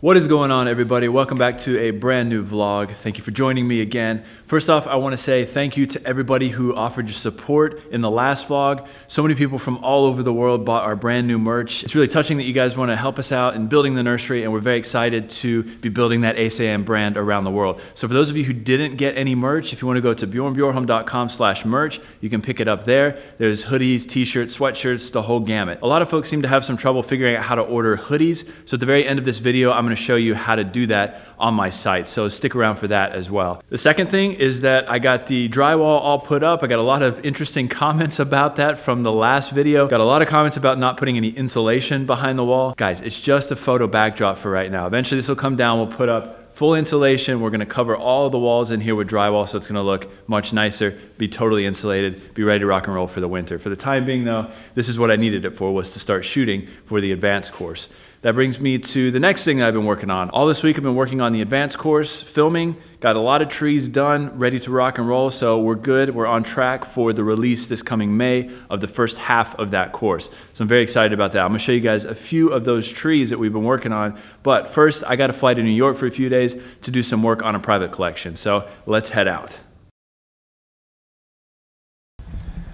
What is going on everybody? Welcome back to a brand new vlog. Thank you for joining me again. First off, I wanna say thank you to everybody who offered your support in the last vlog. So many people from all over the world bought our brand new merch. It's really touching that you guys wanna help us out in building the nursery and we're very excited to be building that Eisei-en brand around the world. So for those of you who didn't get any merch, if you wanna go to bjornbjorholm.com slash merch, you can pick it up there. There's hoodies, t-shirts, sweatshirts, the whole gamut. A lot of folks seem to have some trouble figuring out how to order hoodies. So at the very end of this video, I'm gonna show you how to do that on my site. So stick around for that as well. The second thing is that I got the drywall all put up. I got a lot of interesting comments about that from the last video. Got a lot of comments about not putting any insulation behind the wall. Guys, it's just a photo backdrop for right now. Eventually this will come down, we'll put up full insulation. We're gonna cover all the walls in here with drywall so it's gonna look much nicer, be totally insulated, be ready to rock and roll for the winter. For the time being though, this is what I needed it for, was to start shooting for the advanced course. That brings me to the next thing that I've been working on. All this week I've been working on the advanced course, filming, got a lot of trees done, ready to rock and roll, so we're good. We're on track for the release this coming May of the first half of that course. So I'm very excited about that. I'm gonna show you guys a few of those trees that we've been working on, but first I got to fly to New York for a few days to do some work on a private collection. So let's head out.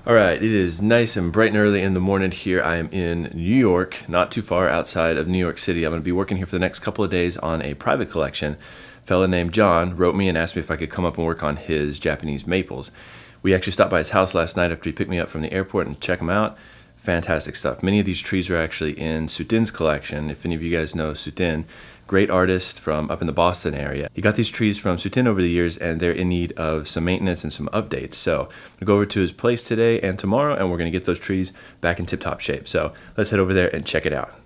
All right, it is nice and bright and early in the morning here. I am in New York, not too far outside of New York City. I'm going to be working here for the next couple of days on a private collection. Fella named John wrote me and asked me if I could come up and work on his Japanese maples. We actually stopped by his house last night after he picked me up from the airport and check him out. Fantastic stuff. Many of these trees are actually in Suthin's collection. If any of you guys know Suthin, great artist from up in the Boston area. He got these trees from Suthin over the years and they're in need of some maintenance and some updates. So I'm gonna go over to his place today and tomorrow and we're gonna get those trees back in tip-top shape. So let's head over there and check it out.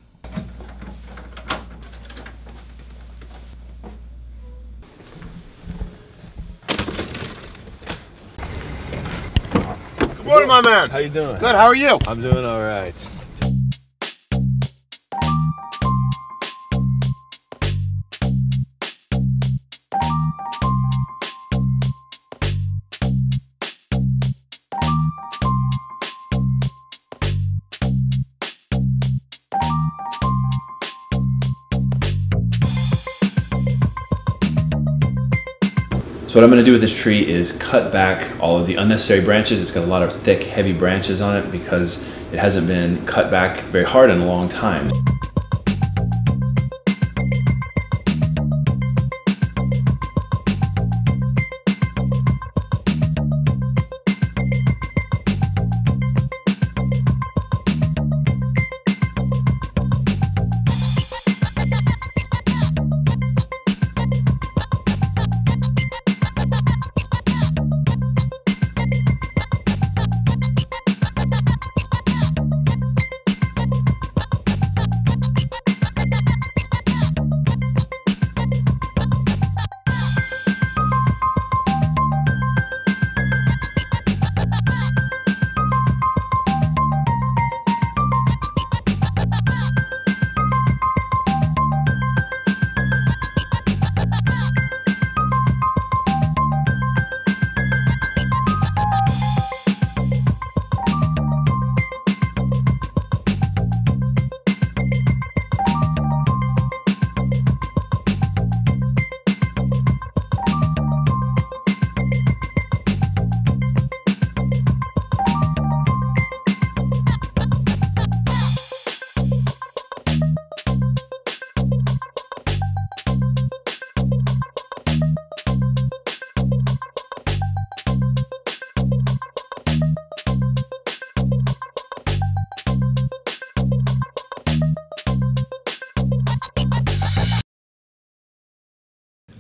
My man. How you doing? Good. How are you? I'm doing all right. What I'm gonna do with this tree is cut back all of the unnecessary branches. It's got a lot of thick, heavy branches on it because it hasn't been cut back very hard in a long time.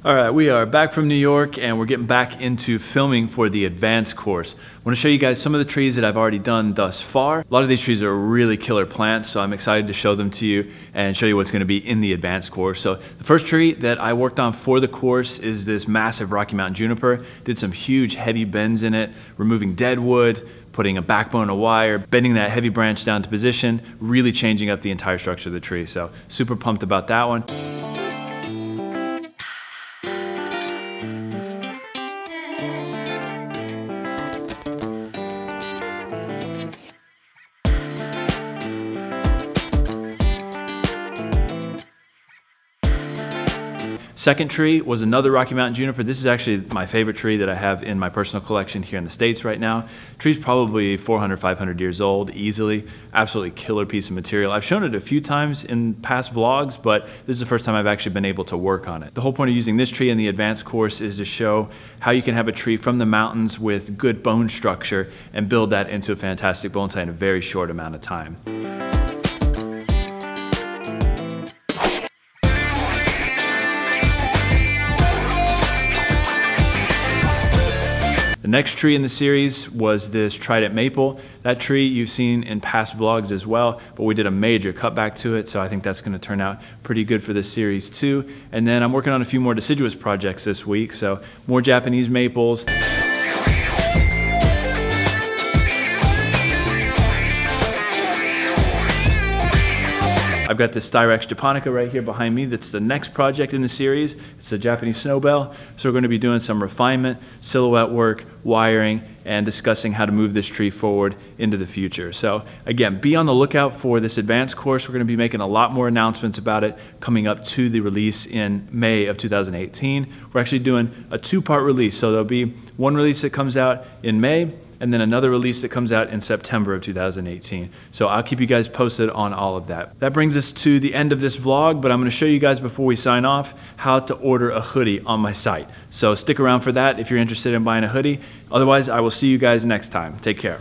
All right, we are back from New York and we're getting back into filming for the advanced course. I want to show you guys some of the trees that I've already done thus far. A lot of these trees are really killer plants, so I'm excited to show them to you and show you what's going to be in the advanced course. So the first tree that I worked on for the course is this massive Rocky Mountain juniper. Did some huge heavy bends in it, removing dead wood, putting a backbone of wire, bending that heavy branch down to position, really changing up the entire structure of the tree. So super pumped about that one. Second tree was another Rocky Mountain juniper. This is actually my favorite tree that I have in my personal collection here in the States right now. Tree's probably 400, 500 years old easily. Absolutely killer piece of material. I've shown it a few times in past vlogs, but this is the first time I've actually been able to work on it. The whole point of using this tree in the advanced course is to show how you can have a tree from the mountains with good bone structure and build that into a fantastic bonsai in a very short amount of time. The next tree in the series was this trident maple. That tree you've seen in past vlogs as well, but we did a major cutback to it, so I think that's gonna turn out pretty good for this series too. And then I'm working on a few more deciduous projects this week, so more Japanese maples. I've got this Styrax japonica right here behind me. That's the next project in the series. It's a Japanese snowbell. So we're going to be doing some refinement, silhouette work, wiring, and discussing how to move this tree forward into the future. So again, be on the lookout for this advanced course. We're going to be making a lot more announcements about it coming up to the release in May of 2018. We're actually doing a two-part release. So there'll be one release that comes out in May and then another release that comes out in September of 2018. So I'll keep you guys posted on all of that. That brings us to the end of this vlog, but I'm gonna show you guys before we sign off how to order a hoodie on my site. So stick around for that if you're interested in buying a hoodie. Otherwise, I will see you guys next time. Take care.